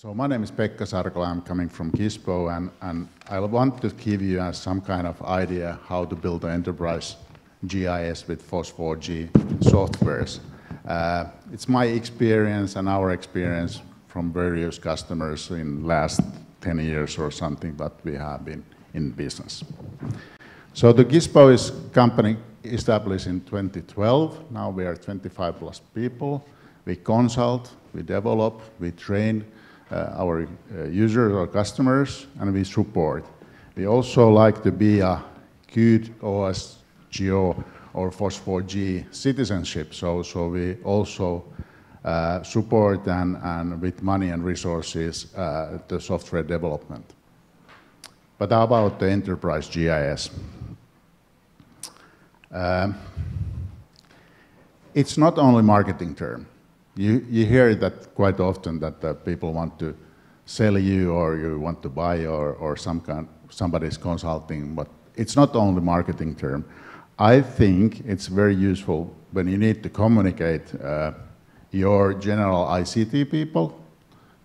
So my name is Pekka Sarkola. I'm coming from Gispo, and, and I want to give you uh, some kind of idea how to build an enterprise GIS with FOSS4G softwares. Uh, it's my experience and our experience from various customers in last 10 years or something that we have been in business. So the Gispo is company established in 2012. Now we are 25 plus people. We consult, we develop, we train our uh, users or customers, and we support. We also like to be a good OSGeo or FOSS4G citizenship, so, so we also uh, support and, and with money and resources uh, the software development. But how about the enterprise GIS? Um, it's not only marketing term. You, you hear that quite often that uh, people want to sell you or you want to buy or, or some kind, somebody's consulting, but it's not only marketing term. I think it's very useful when you need to communicate uh, your general ICT people.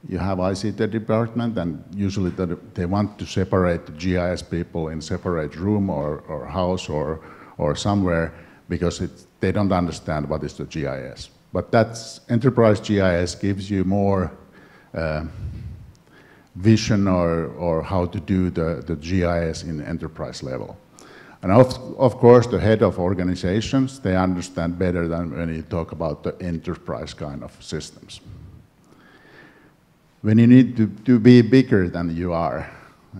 You have ICT department and usually they want to separate GIS people in separate room or, or house or, or somewhere because they don't understand what is the GIS. But that's enterprise GIS gives you more uh, vision or, or how to do the, the GIS in enterprise level. And of, of course, the head of organizations, they understand better than when you talk about the enterprise kind of systems. When you need to, to be bigger than you are,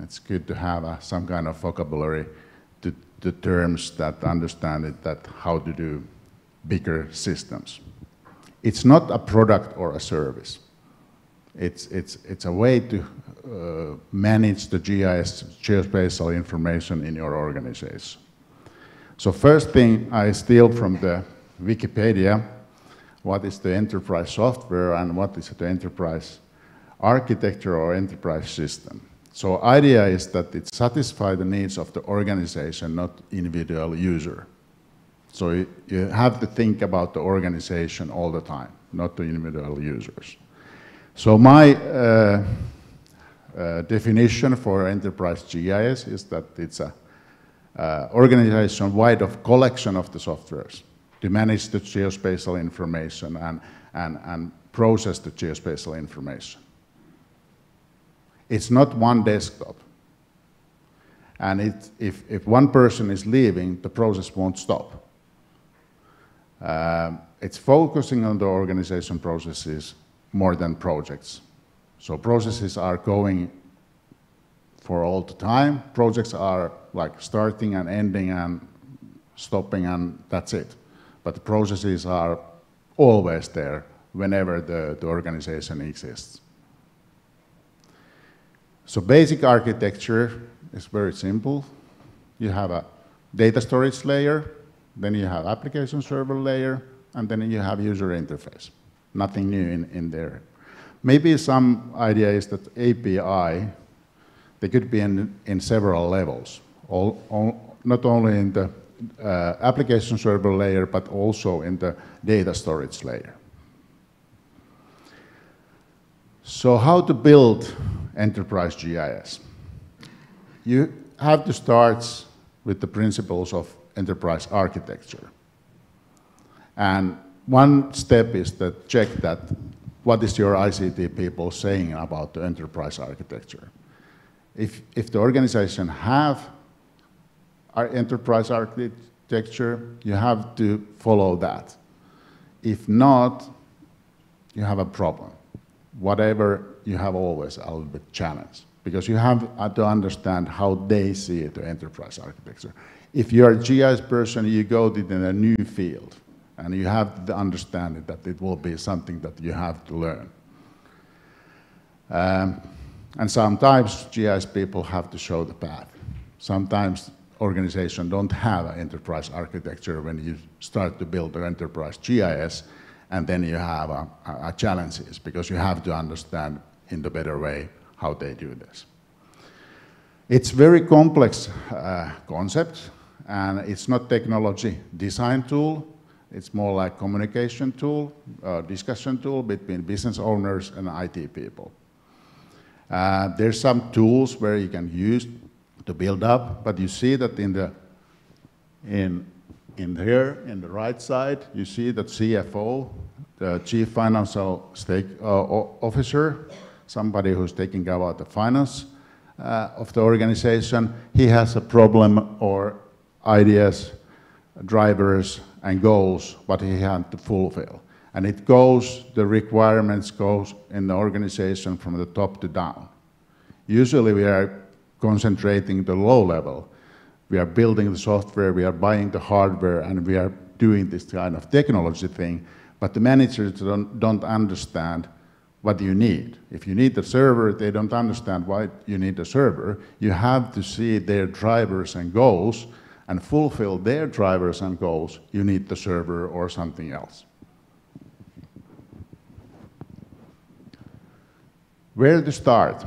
it's good to have a, some kind of vocabulary the terms that understand it, that how to do bigger systems. It's not a product or a service. It's, it's, it's a way to uh, manage the GIS, geospatial information in your organization. So first thing I steal from the Wikipedia, what is the enterprise software and what is the enterprise architecture or enterprise system. So idea is that it satisfies the needs of the organization, not individual user. So you, have to think about the organization all the time, not the individual users. So my uh, uh, definition for enterprise GIS is that it's a uh, organization-wide of collection of the softwares to manage the geospatial information and, and, and process the geospatial information. It's not one desktop. And it, if, if one person is leaving, the process won't stop. Um, it's focusing on the organization processes more than projects. So processes are going for all the time. Projects are like starting and ending and stopping and that's it. But the processes are always there whenever the, the organization exists. So basic architecture is very simple. You have a data storage layer, then you have application server layer, and then you have user interface. Nothing new in, in there. Maybe some idea is that API, they could be in, in several levels, all, all, not only in the uh, application server layer, but also in the data storage layer. So how to build enterprise GIS. You have to start with the principles of enterprise architecture. And one step is to check that what is your ICT people saying about the enterprise architecture. If, if the organization have our enterprise architecture, you have to follow that. If not, you have a problem. Whatever you have always a little bit challenge because you have to understand how they see the enterprise architecture. If you're a GIS person, you go to a new field and you have to understand it, that it will be something that you have to learn. Um, and sometimes GIS people have to show the path. Sometimes organizations don't have an enterprise architecture when you start to build an enterprise GIS, and then you have a, a, a challenges because you have to understand in the better way how they do this. It's very complex uh, concept, and it's not technology design tool. It's more like communication tool, uh, discussion tool between business owners and IT people. Uh, there's some tools where you can use to build up, but you see that in the in in here in the right side, you see that CFO, the Chief Financial Stake uh, Officer, somebody who's taking care about the finance uh, of the organization, he has a problem or ideas, drivers, and goals what he had to fulfill. And it goes, the requirements goes in the organization from the top to down. Usually we are concentrating the low level. We are building the software, we are buying the hardware, and we are doing this kind of technology thing. But the managers don't, don't understand what you need. If you need the server, they don't understand why you need the server. You have to see their drivers and goals and fulfill their drivers and goals. You need the server or something else. Where to start?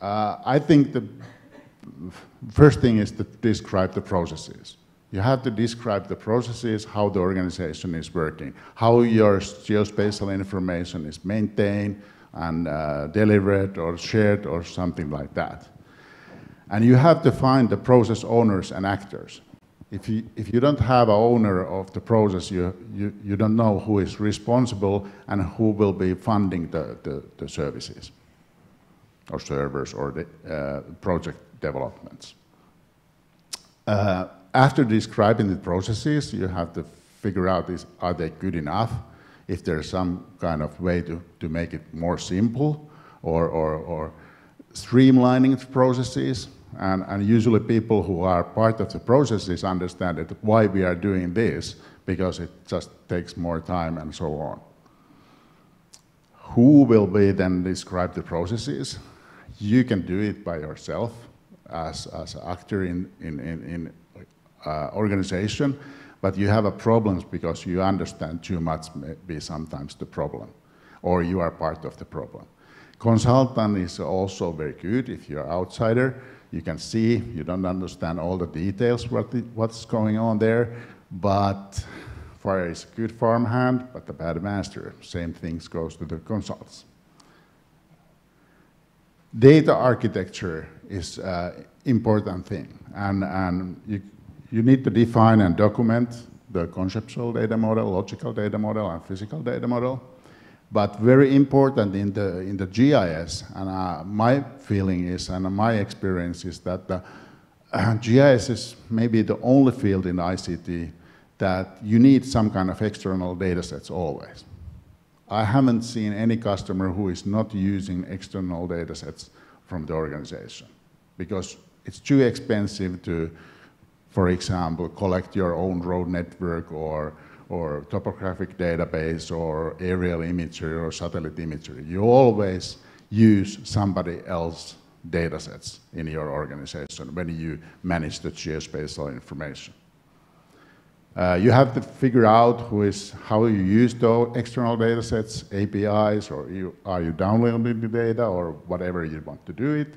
Uh, I think the first thing is to describe the processes. You have to describe the processes, how the organization is working, how your geospatial information is maintained and uh, delivered or shared or something like that. And you have to find the process owners and actors. If you, if you don't have an owner of the process, you, you, you don't know who is responsible and who will be funding the, the, the services or servers or the uh, project developments. Uh, after describing the processes, you have to figure out is, are they good enough? If there's some kind of way to, to make it more simple or, or, or streamlining the processes, and, and, usually people who are part of the processes understand it, why we are doing this, because it just takes more time and so on. Who will be then describe the processes? You can do it by yourself as, as an actor in, in, in, in uh, organization, but you have a problems because you understand too much may be sometimes the problem, or you are part of the problem. Consultant is also very good if you're outsider you can see, you don't understand all the details, what the, what's going on there, but fire is a good farmhand, but a bad master. Same things goes to the consults. Data architecture is an important thing, and, and you, you need to define and document the conceptual data model, logical data model, and physical data model. But very important in the, in the GIS, and uh, my feeling is, and my experience is that the uh, GIS is maybe the only field in ICT that you need some kind of external data sets always. I haven't seen any customer who is not using external data sets from the organization because it's too expensive to, for example, collect your own road network or or topographic database or aerial imagery or satellite imagery. You always use somebody else's data sets in your organization when you manage the geospatial information. Uh, you have to figure out who is, how you use the external data sets, APIs, or you, are you downloading the data, or whatever you want to do it.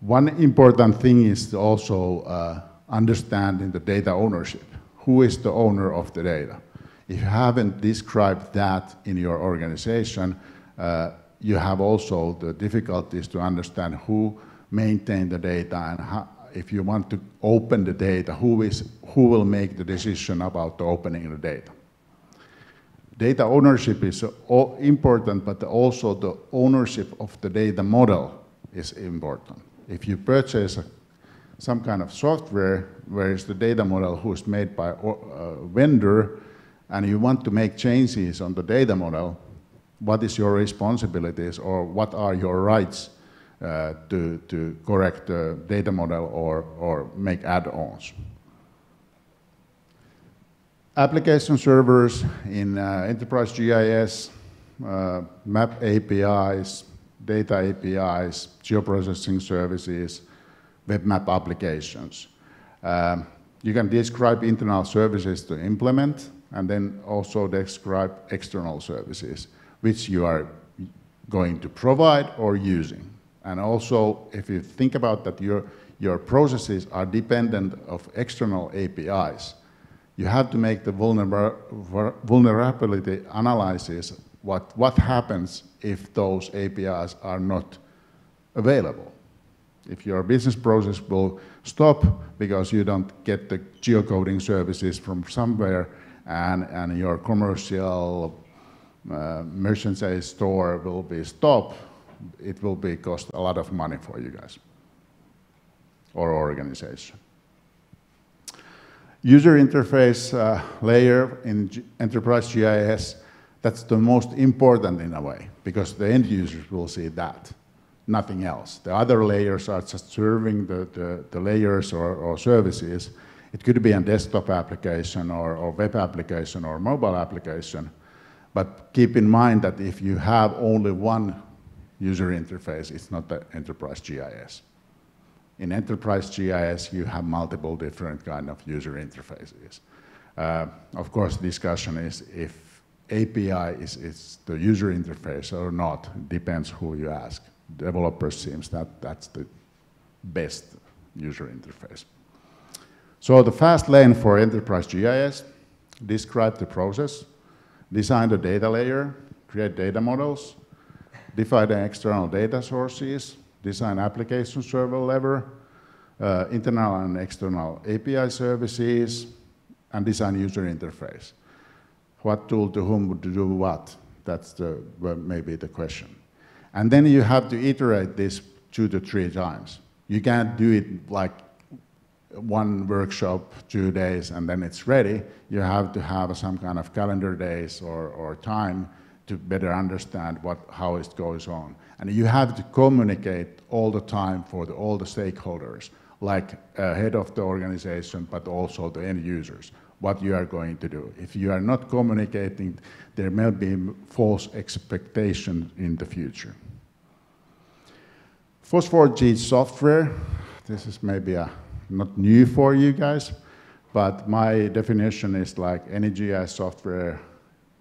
One important thing is also uh, understanding the data ownership who is the owner of the data. If you haven't described that in your organization, uh, you have also the difficulties to understand who maintain the data and how, if you want to open the data, who, is, who will make the decision about the opening of the data. Data ownership is important, but also the ownership of the data model is important. If you purchase a some kind of software where it's the data model who's made by a vendor and you want to make changes on the data model, what is your responsibilities or what are your rights uh, to, to correct the data model or, or make add-ons. Application servers in uh, enterprise GIS, uh, map APIs, data APIs, geoprocessing services, web map applications. Um, you can describe internal services to implement and then also describe external services which you are going to provide or using. And also, if you think about that your, your processes are dependent of external APIs, you have to make the vulnerability analysis what, what happens if those APIs are not available. If your business process will stop because you don't get the geocoding services from somewhere and, and your commercial uh, merchant store will be stopped, it will be cost a lot of money for you guys or organization. User interface uh, layer in G enterprise GIS, that's the most important in a way because the end users will see that, nothing else. The other layers are just serving the, the, the layers or, or, services. It could be a desktop application or, or web application or mobile application. But keep in mind that if you have only one user interface, it's not the enterprise GIS. In enterprise GIS, you have multiple different kind of user interfaces. Uh, of course, the discussion is if API is, is the user interface or not, depends who you ask. Developers seems that that's the best user interface. So the fast lane for enterprise GIS, describe the process, design the data layer, create data models, define the external data sources, design application server level, uh, internal and external API services, and design user interface. What tool to whom to do what? That's the, well, maybe the question. And then you have to iterate this two to three times. You can't do it like one workshop, two days, and then it's ready. You have to have some kind of calendar days or, or time to better understand what, how it goes on. And you have to communicate all the time for the, all the stakeholders, like uh, head of the organization, but also the end users, what you are going to do. If you are not communicating, there may be false expectations in the future. FOSS4G software, this is maybe a, not new for you guys, but my definition is like any GIS software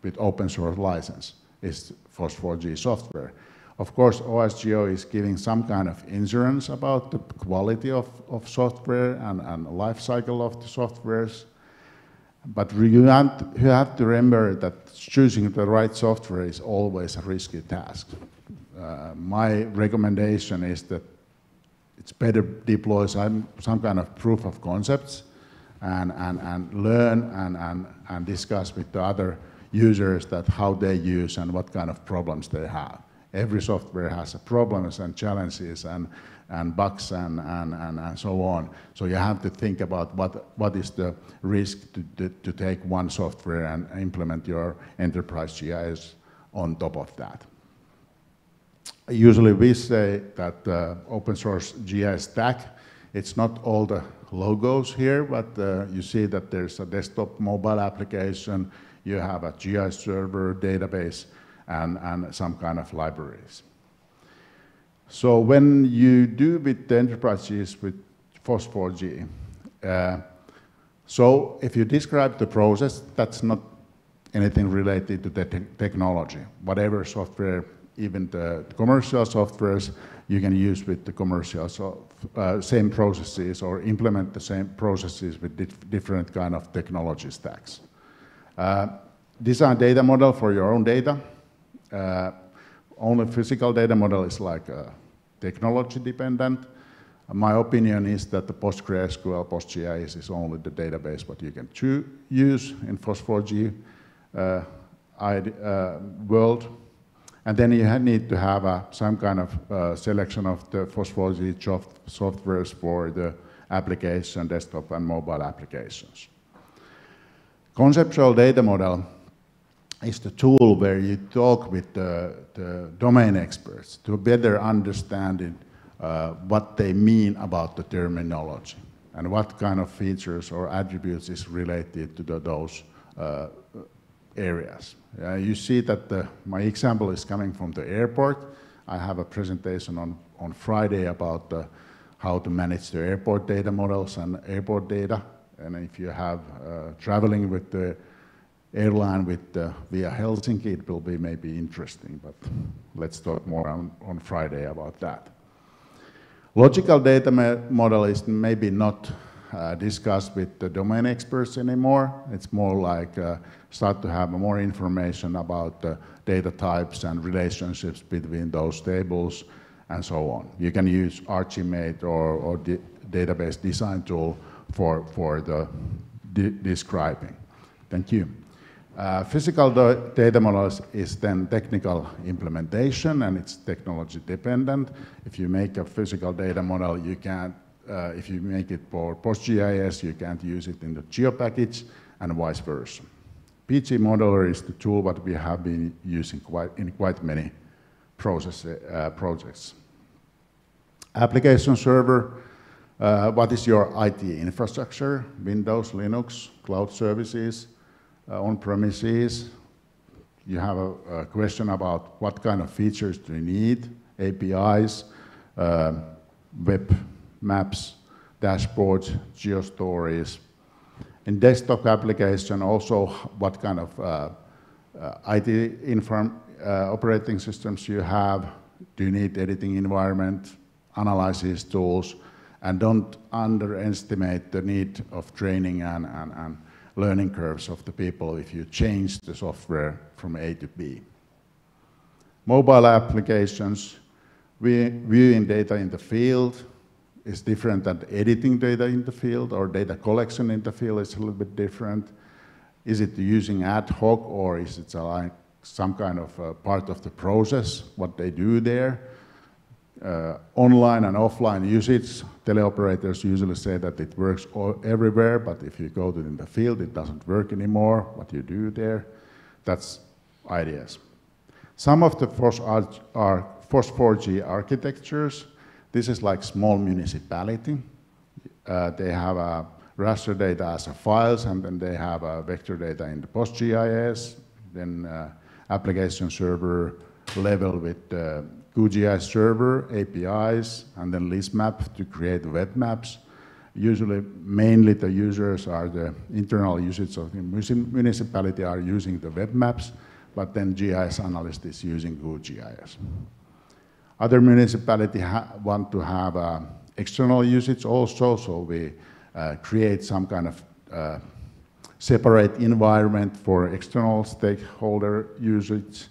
with open source license is FOSS4G software. Of course, OSGeo is giving some kind of insurance about the quality of, of software and, and life cycle of the softwares. But you have to remember that choosing the right software is always a risky task. Uh, my recommendation is that it's better deploy some, some kind of proof of concepts and, and, and learn and, and, and discuss with the other users that how they use and what kind of problems they have. Every software has problems and challenges and, and bugs and, and, and, and, so on. So you have to think about what, what is the risk to, to, to take one software and implement your enterprise GIS on top of that. Usually we say that uh, open source GIS stack, it's not all the logos here, but uh, you see that there's a desktop mobile application, you have a GIS server database, and, and some kind of libraries. So when you do with the enterprises with FOSS4G, uh, so if you describe the process, that's not anything related to the te technology. Whatever software, even the commercial softwares, you can use with the commercial so, uh, same processes or implement the same processes with dif different kind of technology stacks. Uh, design data model for your own data. Uh, only physical data model is like uh, technology dependent. My opinion is that the PostgreSQL, PostGIS is only the database what you can use in FOSS4G uh, uh, world. And then you need to have a, some kind of uh, selection of the FOSS4G softwares for the application, desktop and mobile applications. Conceptual data model is the tool where you talk with the, the domain experts to better understand uh, what they mean about the terminology and what kind of features or attributes is related to the, those uh, areas. Uh, you see that the, my example is coming from the airport. I have a presentation on, on Friday about the, how to manage the airport data models and airport data. And if you have uh, traveling with the airline with uh, via Helsinki, it will be maybe interesting, but let's talk more on, on Friday about that. Logical data model is maybe not uh, discuss with the domain experts anymore. It's more like uh, start to have more information about the data types and relationships between those tables and so on. You can use Archimate or, or the database design tool for, for the de describing. Thank you. Uh, physical data models is then technical implementation and it's technology dependent. If you make a physical data model, you can't, uh, if you make it for PostGIS, you can't use it in the geo package and vice versa. PG Modeler is the tool that we have been using quite, in quite many process, uh, projects. Application server, uh, what is your IT infrastructure? Windows, Linux, cloud services, uh, on premises. You have a, a, question about what kind of features do you need, APIs, uh, web maps, dashboards, geostories. In desktop application, also what kind of uh, uh IT inform, uh, operating systems you have, do you need editing environment, analysis tools, and don't underestimate the need of training and, and, and learning curves of the people if you change the software from A to B. Mobile applications, we, viewing data in the field is different than editing data in the field or data collection in the field is a little bit different. Is it using ad hoc or is it like some kind of uh, part of the process, what they do there? uh, online and offline usage, teleoperators usually say that it works all, everywhere, but if you go to in the field, it doesn't work anymore, what you do there. That's ideas. Some of the FOSS are, are FOSS 4G architectures. This is like small municipality. Uh, they have a raster data as a files, and then they have a vector data in the PostGIS, then uh, application server level with uh, QGIS server, APIs, and then Lizmap to create web maps. Usually, mainly the users are the internal users of the municipality are using the web maps, but then GIS analyst is using QGIS. Other municipalities want to have uh, external usage also, so we uh, create some kind of uh, separate environment for external stakeholder usage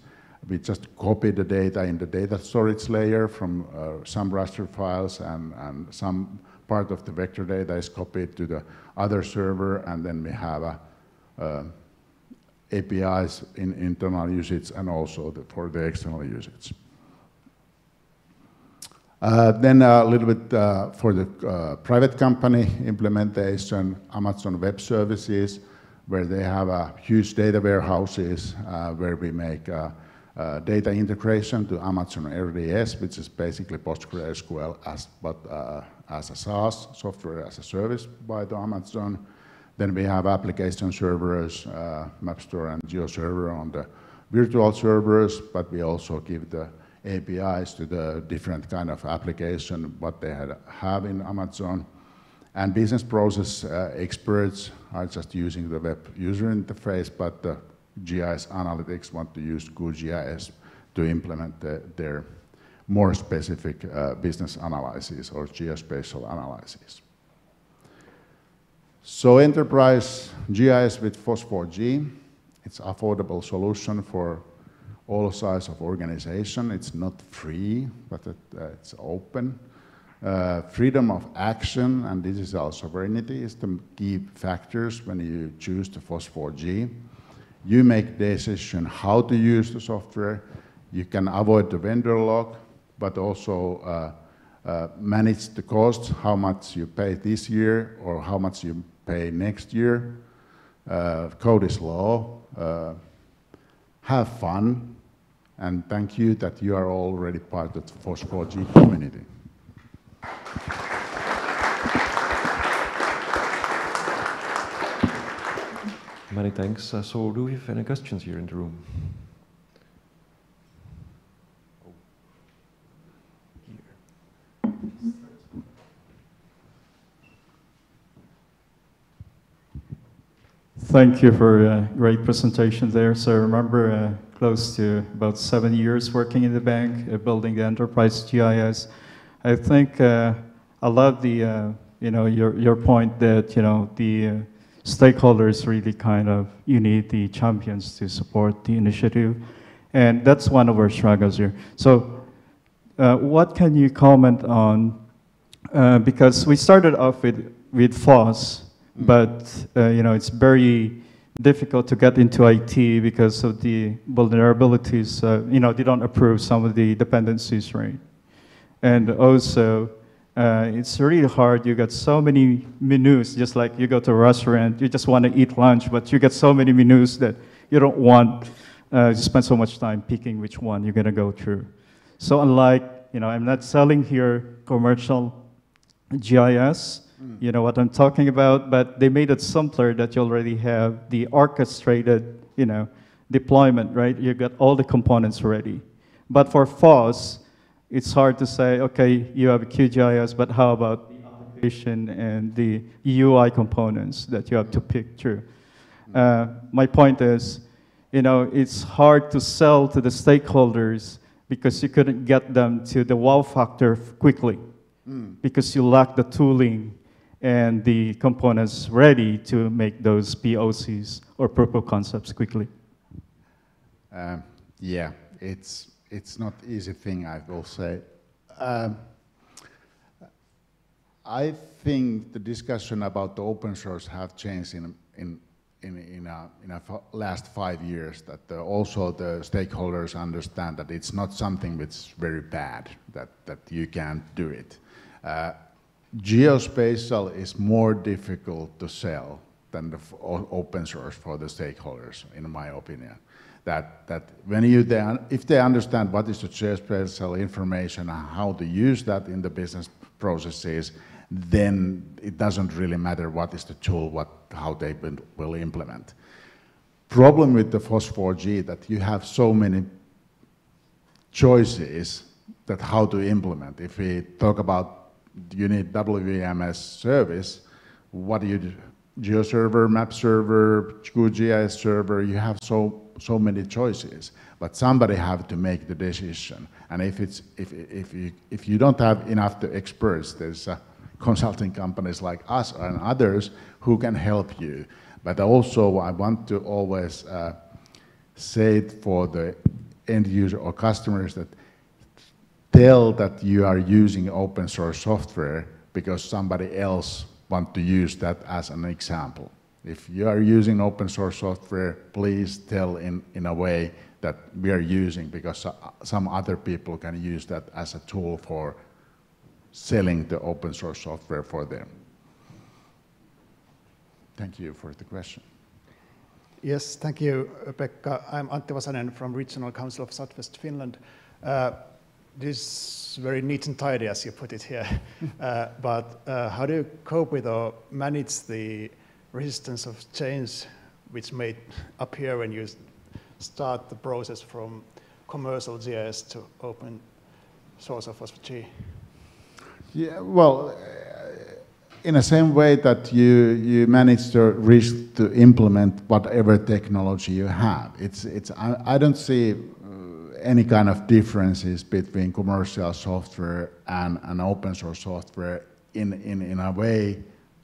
we just copy the data in the data storage layer from uh, some raster files and, and some part of the vector data is copied to the other server and then we have a, uh, APIs in internal usage and also the, for the external usage. Uh, then a little bit uh, for the uh, private company implementation, Amazon Web Services, where they have a huge data warehouses uh, where we make uh, data integration to Amazon RDS, which is basically PostgreSQL as, but uh, as a SaaS, software as a service by the Amazon. Then we have application servers, uh, MapStore and GeoServer on the virtual servers, but we also give the APIs to the different kind of application what they had, have in Amazon. And business process uh, experts are just using the web user interface, but the GIS analytics want to use QGIS to implement the, their more specific uh, business analysis or geospatial analysis. So enterprise GIS with FOSS4G, it's affordable solution for all size of organization. It's not free, but it, uh, it's open. Uh, freedom of action and this is digital sovereignty is the key factors when you choose the FOSS4G. You make decision how to use the software. You can avoid the vendor lock, but also uh, uh, manage the costs, how much you pay this year or how much you pay next year. Uh, code is low. Uh, have fun. And thank you that you are already part of the FOSS4G community. Many thanks. Uh, so do we have any questions here in the room? Thank you for a great presentation there. So I remember uh, close to about seven years working in the bank, uh, building the enterprise GIS. I think uh, a lot of the uh, you know, your, your point that, you know, the uh, stakeholders really kind of, you need the champions to support the initiative. And that's one of our struggles here. So uh, what can you comment on, uh, because we started off with, with FOSS, but, uh, you know, it's very difficult to get into IT because of the vulnerabilities, uh, you know, they don't approve some of the dependencies, right? And also, uh, it's really hard. You got so many menus, just like you go to a restaurant, you just want to eat lunch, but you get so many menus that you don't want uh, to spend so much time picking which one you're going to go through. So unlike, you know, I'm not selling here commercial GIS, mm. you know what I'm talking about, but they made it simpler that you already have the orchestrated, you know, deployment, right? You got all the components ready. But for FOSS, it's hard to say, okay, you have a QGIS, but how about the application and the UI components that you have to pick through? Uh, my point is, you know, it's hard to sell to the stakeholders because you couldn't get them to the wow factor quickly mm. because you lack the tooling and the components ready to make those POCs or proof of concepts quickly. Uh, yeah, it's it's not easy thing, I will say. Um, I think the discussion about the open source have changed in in in in a, in last five years. That the, also the stakeholders understand that it's not something that's very bad. That that you can't do it. Uh, geospatial is more difficult to sell than the open source for the stakeholders, in my opinion that, that when you then, if they understand what is the geospatial information and how to use that in the business processes, then it doesn't really matter what is the tool, what, how they will implement. Problem with the FOSS4G that you have so many choices that how to implement. If we talk about you need WMS service, what do you do? GeoServer, map server, QGIS server, you have so so many choices, but somebody have to make the decision. And if it's if if you if you don't have enough experts, there's uh, consulting companies like us and others who can help you. But also, I want to always uh, say it for the end user or customers that tell that you are using open source software because somebody else want to use that as an example. If you are using open source software, please tell in, in a way that we are using because some other people can use that as a tool for selling the open source software for them. Thank you for the question. Yes, thank you, Pekka. I'm Antti Vasanen from Regional Council of Southwest Finland. Uh, this is very neat and tidy, as you put it here. uh, but uh, how do you cope with or manage the resistance of change which may appear when you start the process from commercial GIS to open source of FOSS4G? Yeah, well, uh, in the same way that you, you manage the risk to implement whatever technology you have. It's, it's, I, I don't see any kind of differences between commercial software and, and open source software in, in, in a way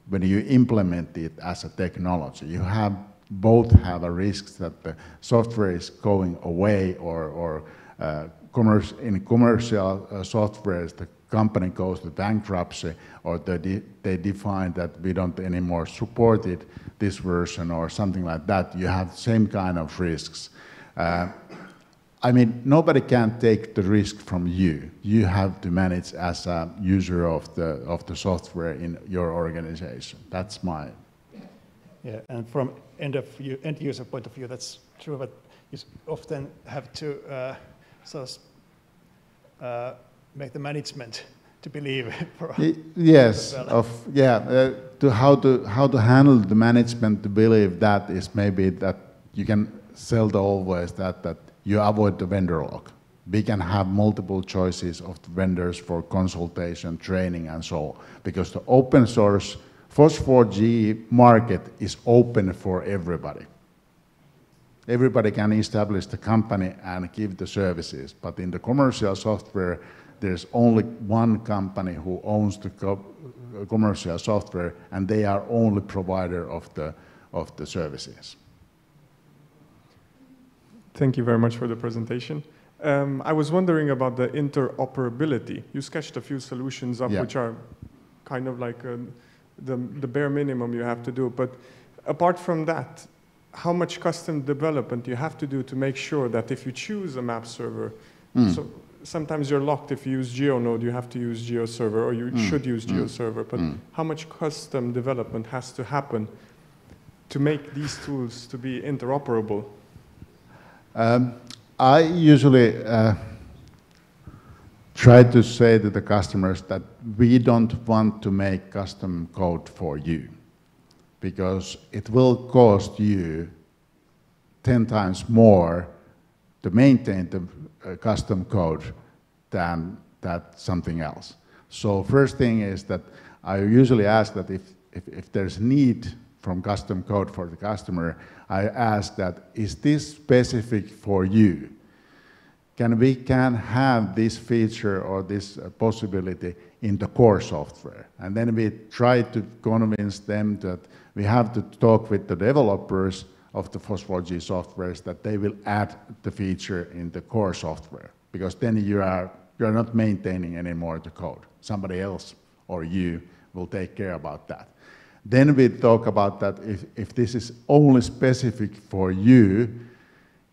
when you implement it as a technology, you have both have a risk that the software is going away or, or uh, commerce, in commercial uh, software, the company goes to bankruptcy or they, de they define that we don't anymore support it, this version or something like that. You have same kind of risks. Uh, I mean, nobody can take the risk from you. You have to manage as a user of the, of the software in your organization. That's my. Yeah, and from end, of view, end user point of view, that's true, but you often have to uh, sort of, uh, make the management to believe. yes, of, yeah, uh, to how, to, how to handle the management to believe that is maybe that you can sell the always that, that you avoid the vendor lock. We can have multiple choices of vendors for consultation, training, and so on. Because the open source FOSS4G market is open for everybody. Everybody can establish the company and give the services, but in the commercial software, there's only one company who owns the uh, commercial software, and they are only provider of the, of the services. Thank you very much for the presentation. Um, I was wondering about the interoperability. You sketched a few solutions up Yeah. which are kind of like um, the, the bare minimum you have to do. But apart from that, how much custom development you have to do to make sure that if you choose a map server, Mm. so sometimes you're locked if you use GeoNode, you have to use GeoServer, or you Mm. should use Mm. GeoServer. But Mm. how much custom development has to happen to make these tools to be interoperable? Um, I usually uh, try to say to the customers that we don't want to make custom code for you because it will cost you 10 times more to maintain the uh, custom code than that something else. So first thing is that I usually ask that if, if, if there's need from custom code for the customer, I ask that, is this specific for you? Can we can have this feature or this uh, possibility in the core software? And then we try to convince them that we have to talk with the developers of the FOSS4G softwares that they will add the feature in the core software because then you are you are not maintaining anymore the code. Somebody else or you will take care about that. Then we talk about that if, if this is only specific for you,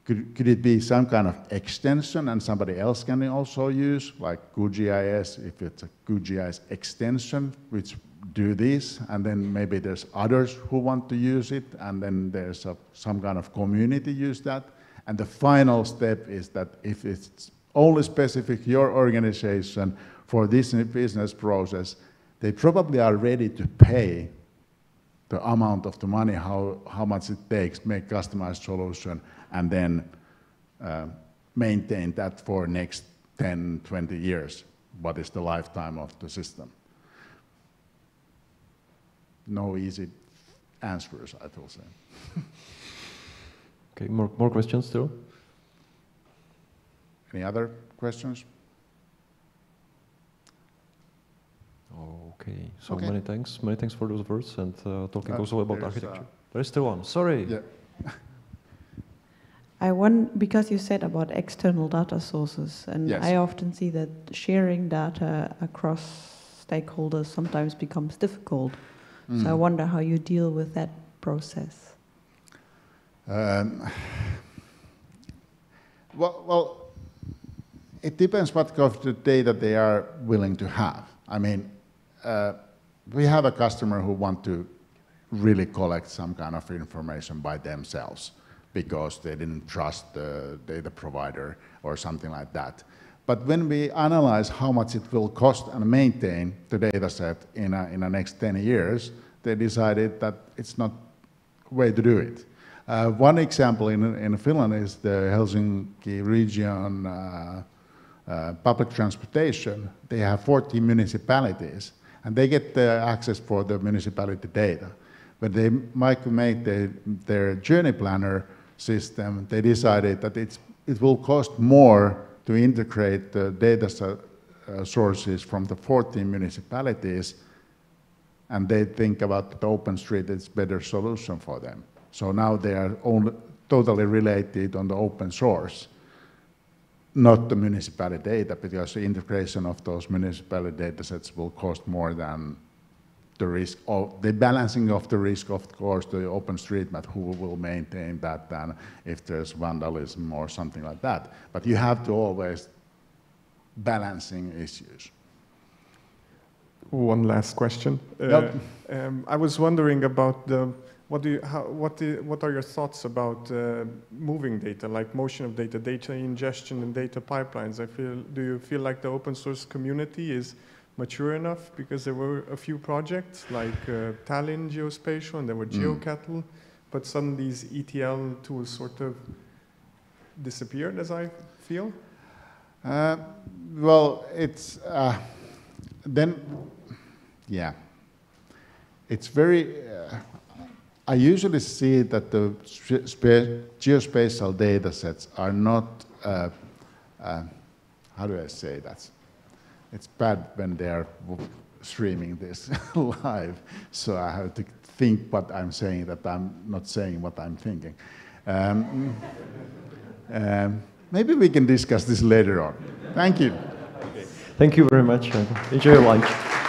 could, could it be some kind of extension and somebody else can also use, like QGIS, if it's a QGIS extension, which do this, and then maybe there's others who want to use it, and then there's a, some kind of community use that. And the final step is that if it's only specific your organization for this business process, they probably are ready to pay the amount of the money, how, how much it takes, make customized solution, and then uh, maintain that for next 10, 20 years. What is the lifetime of the system? No easy answers, I will say. Okay, more, more questions still? Any other questions? Okay, so Okay. many thanks. Many thanks for those words and uh, talking Uh, also about there's, architecture. uh, there is still one. Sorry. Yeah. I want because you said about external data sources, and Yes. I often see that sharing data across stakeholders sometimes becomes difficult. So I Mm. wonder how you deal with that process. Um, well, well, it depends what kind of the data they are willing to have. I mean, uh, we have a customer who want to really collect some kind of information by themselves because they didn't trust the data provider or something like that. But when we analyze how much it will cost and maintain the data set in, a, in the next 10 years, they decided that it's not way to do it. Uh, one example in, in Finland is the Helsinki region uh, uh, public transportation. They have 14 municipalities, and they get the access for the municipality data. When they might make the, their journey planner system, they decided that it's, it will cost more to integrate the data uh, sources from the 14 municipalities and they think about the OpenStreet it's better solution for them. So now they are only, totally related on the open source, not the municipality data, because the integration of those municipality data sets will cost more than the risk of the balancing of the risk, of course, the OpenStreetMap, who will maintain that, and if there's vandalism or something like that. But you have to always balancing issues. One last question. Uh, um, I was wondering about the, what do you, how, what, do, what are your thoughts about uh, moving data, like motion of data, data ingestion and data pipelines? I feel, do you feel like the open source community is mature enough? Because there were a few projects like uh, Talend Geospatial and there were Mm. GeoKettle, but some of these ETL tools sort of disappeared, as I feel. Uh, well, it's uh, then, yeah. It's very. I usually see that the geospatial data sets are not. Uh, uh, how do I say that? It's bad when they are streaming this live, so I have to think what I'm saying that I'm not saying what I'm thinking. Um, um, maybe we can discuss this later on. Thank you. Thank you very much. Enjoy your lunch.